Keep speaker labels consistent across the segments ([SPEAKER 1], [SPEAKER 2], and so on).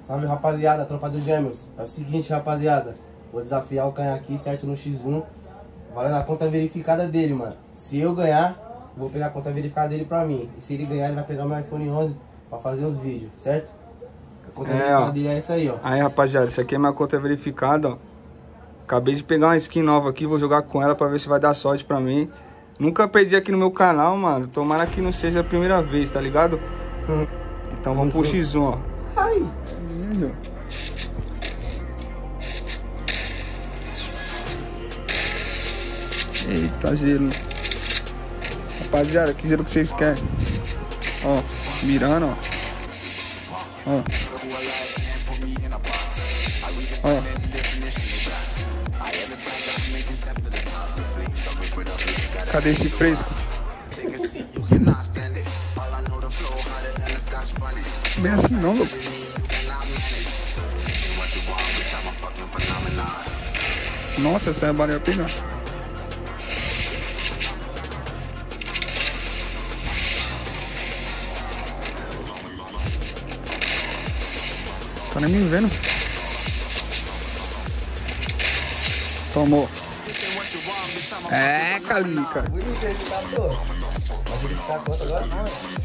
[SPEAKER 1] Salve rapaziada, tropa dos gêmeos. É o seguinte, rapaziada. Vou desafiar o Canha aqui, certo? No X1. Valendo a conta verificada dele, mano. Se eu ganhar, vou pegar a conta verificada dele pra mim. E se ele ganhar, ele vai pegar meu iPhone 11 pra fazer os vídeos, certo? A conta É, verificada ó. dele é essa aí, ó.
[SPEAKER 2] Aí, rapaziada, isso aqui é minha conta verificada, ó. Acabei de pegar uma skin nova aqui, vou jogar com ela pra ver se vai dar sorte pra mim. Nunca perdi aqui no meu canal, mano. Tomara que não seja a primeira vez, tá ligado?
[SPEAKER 1] Hum.
[SPEAKER 2] Então vamos pro Tamo X1, ó.
[SPEAKER 1] Ai!
[SPEAKER 2] Olha. Eita, gelo. Rapaziada, que gelo que vocês querem? Ó, mirando, ó. Ó.
[SPEAKER 3] Ó. Cadê esse fresco? Bem assim não, louco.
[SPEAKER 2] Nossa, essa é a baleia pegar. Tá nem me vendo. Tomou.
[SPEAKER 3] É, Calica.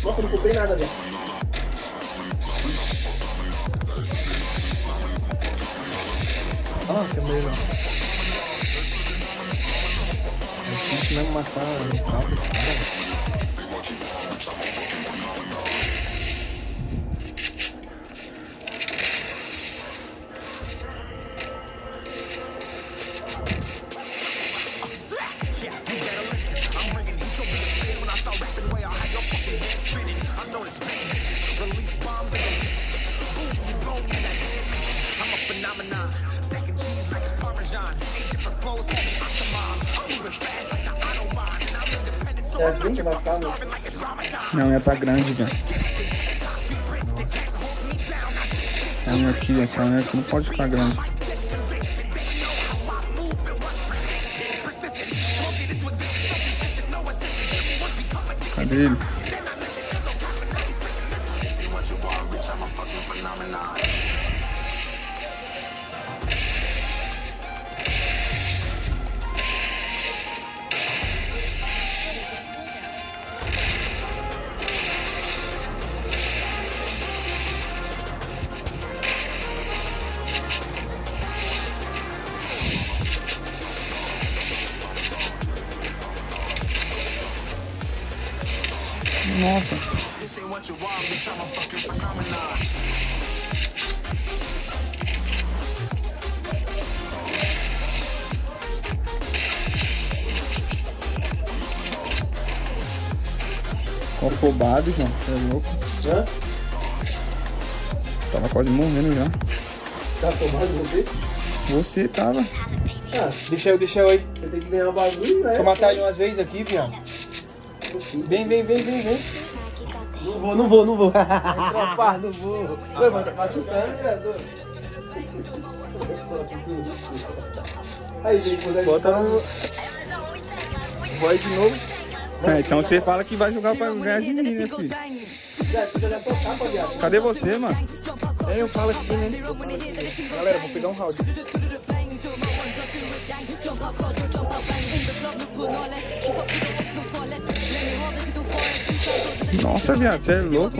[SPEAKER 1] Nossa, não comprei nada, velho.
[SPEAKER 2] Ah, que meio. Difícil mesmo matar o carro desse cara.
[SPEAKER 3] É assim que ficar, mano.
[SPEAKER 2] Minha unha tá grande, velho.
[SPEAKER 3] Essa unha
[SPEAKER 2] aqui, essa unha aqui não pode ficar grande. Cadê ele? Nossa. Afobado, João. Você é louco.
[SPEAKER 1] Hã?
[SPEAKER 2] Tava quase morrendo já.
[SPEAKER 1] Tá tomado você?
[SPEAKER 2] Você tava.
[SPEAKER 1] Ah,
[SPEAKER 4] Deixa eu, deixa eu aí.
[SPEAKER 1] você tem que ganhar o bagulho, né? Deixa eu matar ele
[SPEAKER 4] umas vezes aqui, viado.
[SPEAKER 1] Vem, vem, vem, vem,
[SPEAKER 4] vem.
[SPEAKER 1] Não vou, não vou, não vou. Tropa, não vou. Oi, mano, tá assustando, velho. Aí, gente, Bota no.
[SPEAKER 2] Vai de novo.
[SPEAKER 1] É, então você
[SPEAKER 2] fala que vai jogar pra ganhar de mim, né, filho?
[SPEAKER 1] Cadê
[SPEAKER 2] você, mano? É, eu falo aqui, né? Galera, vou pegar um round. Nossa, viado, você é louco.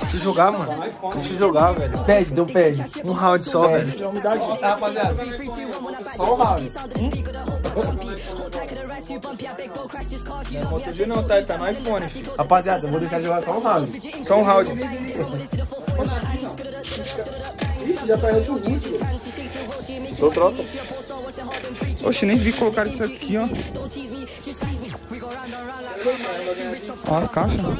[SPEAKER 4] Deixa eu jogar, mano.
[SPEAKER 2] Deixa eu jogar, velho.
[SPEAKER 1] Pede, deu pede.
[SPEAKER 4] Um round só, velho.
[SPEAKER 2] Tá, rapaziada.
[SPEAKER 1] Só um round.
[SPEAKER 2] Não vou fugir não, tá? Ele tá no iPhone. filho.
[SPEAKER 1] Rapaziada, eu vou deixar de jogar só um round.
[SPEAKER 2] Só um round.
[SPEAKER 4] Ixi, já tá pro último.
[SPEAKER 1] Tô troca.
[SPEAKER 2] Oxe, nem vi colocar isso aqui, ó. Az kaç kilo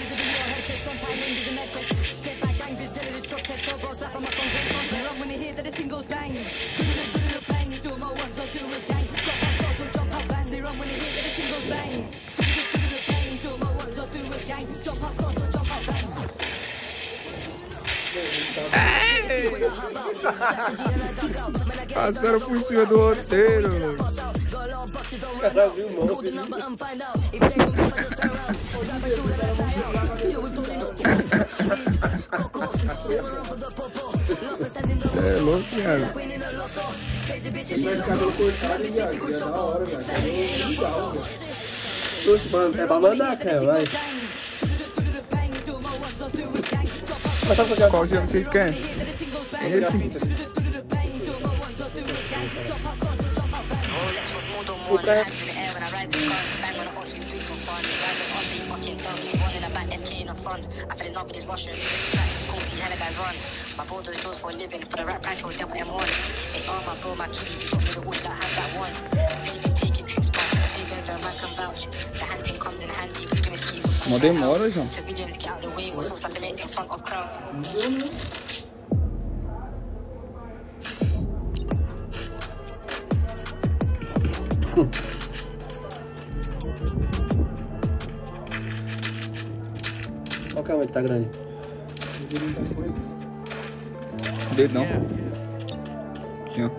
[SPEAKER 4] bizi biliyor herkes son terliğin bizim herkes. Get back gang biz geliriz çok test So go slap ama son gün son test Rock when you hear that a thing goes
[SPEAKER 2] Passaram por cima do roteiro. Viu. É louco, cara.
[SPEAKER 4] Mas cabelo cortado, viado. É da hora, velho. É legal, velho.
[SPEAKER 1] Mano, é pra mandar, cara, vai. Sabe qual que é?
[SPEAKER 2] Qual gelo vocês querem? Esse.
[SPEAKER 5] O cara... Mó demora,
[SPEAKER 2] João.
[SPEAKER 1] Qual que é o que tá grande?
[SPEAKER 2] Dedão. Aqui, ó.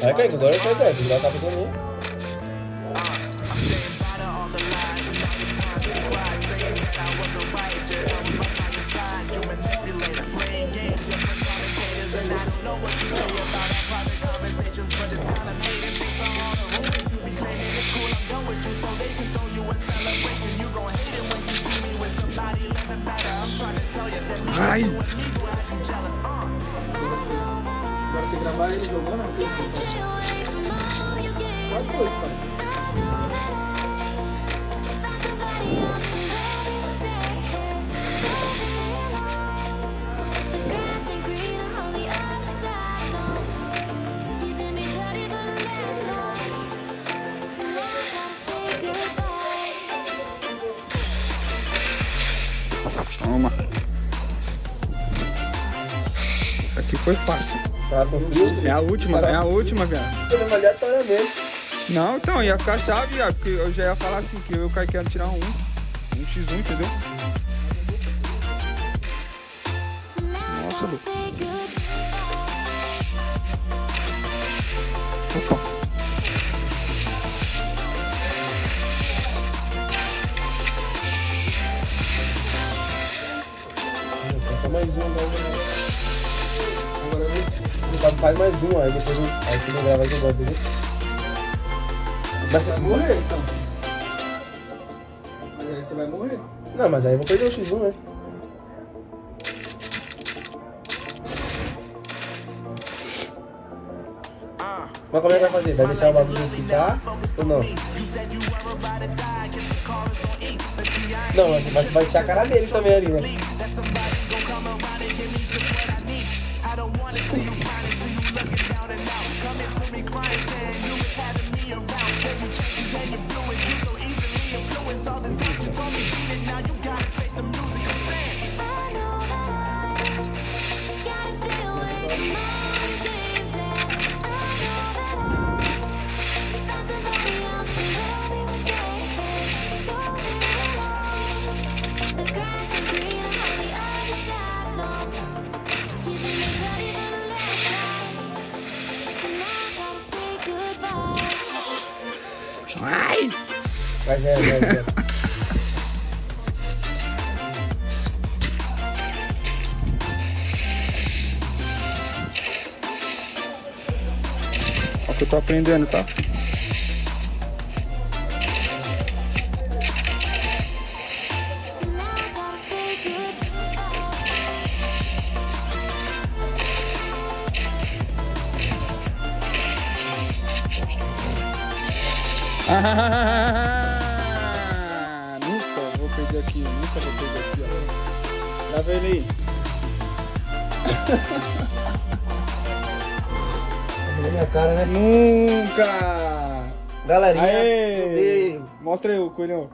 [SPEAKER 1] Vai, Kaique, agora eu quero, Kaique. Dá capa também.
[SPEAKER 3] Ai! Agora
[SPEAKER 4] tem que gravar ele jogando
[SPEAKER 2] aqui foi fácil.
[SPEAKER 1] Tá com?
[SPEAKER 4] É a
[SPEAKER 2] última, é a última, viado.
[SPEAKER 1] Aleatoriamente.
[SPEAKER 2] Não, então, ia ficar chave, viado, porque eu já ia falar assim, que eu e o Kaique ia tirar um. Um x1, entendeu? Nossa. Opa.
[SPEAKER 1] Só mais um, mais um. Eu. Faz mais um, aí depois eu... Aí grava mais um, entendeu?
[SPEAKER 2] Mas você Vai morrer, então. Mas aí você vai morrer.
[SPEAKER 1] Não, mas aí eu vou perder o X1, né? Mas como é que vai fazer? Vai deixar o bagulho ficar
[SPEAKER 3] ou não? Não, mas você vai deixar a cara dele também ali, né?
[SPEAKER 2] Ai!
[SPEAKER 1] Vai, vai, vai,
[SPEAKER 2] eu tô aprendendo, tá? Ah, nunca vou perder aqui, nunca vou perder aqui, ó. Tá vendo aí?
[SPEAKER 1] Minha cara, né?
[SPEAKER 2] Nunca!
[SPEAKER 1] Galerinha, Aê!
[SPEAKER 2] Mostra aí o coelhão.